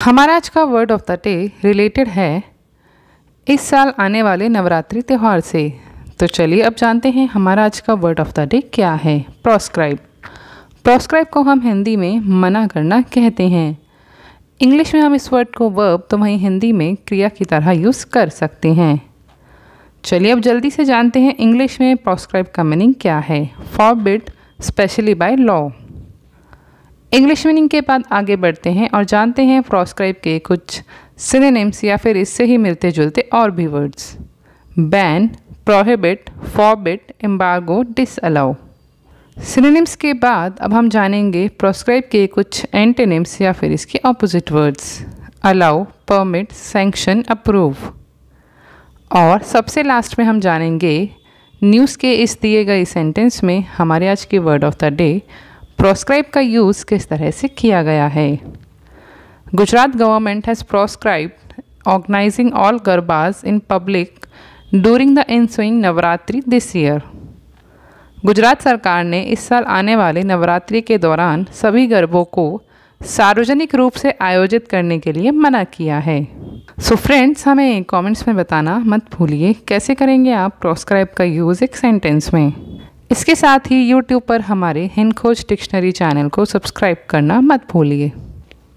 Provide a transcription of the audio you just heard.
हमारा आज का word of the day related है इस साल आने वाले नवरात्रि त्यौहार से। तो चलिए अब जानते हैं हमारा आज का वर्ड ऑफ़ द डे क्या है। प्रोस्क्राइब प्रोस्क्राइब को हम हिंदी में मना करना कहते हैं। इंग्लिश में हम इस वर्ड को वर्ब तो वहीं हिंदी में क्रिया की तरह यूज़ कर सकते हैं। चलिए अब जल्दी से जानते हैं इंग्लिश में प्रोस्क्राइब का मीनिंग क्या है। Forbid specially by law English meaning के बाद आगे बढ़ते हैं और जानते हैं प्रोस्क्राइब के कुछ सिनेम्स या फिर इससे ही मिलते जुलते और भी words ban prohibit forbid embargo disallow synonyms के बाद अब हम जानेंगे प्रोस्क्राइब के कुछ एंटेनिम्स या फिर इसके opposite words allow permit sanction approve और सबसे लास्ट में हम जानेंगे न्यूज़ के इस दिए गए सेंटेंस में हमारे आज के word of the day proscribe का यूज़ किस तरह से किया गया है? Gujarat government has proscribe organising all garbas in public during the ensuing Navratri this year Gujarat सरकार ने इस साल आने वाले नवरात्रि के दौरान सभी गरबों को सार्वजनिक रूप से आयोजित करने के लिए मना किया है। सो so फ्रेंड्स हमें कमेंट्स में बताना मत भूलिए। कैसे करेंगे आप प्रोस्क्राइब का यूज़ एक सेंटेंस में? इसके साथ ही यूट्यूब पर हमारे हिंद खोज डिक्शनरी चैनल को सब्सक्राइब करना मत भूलिए।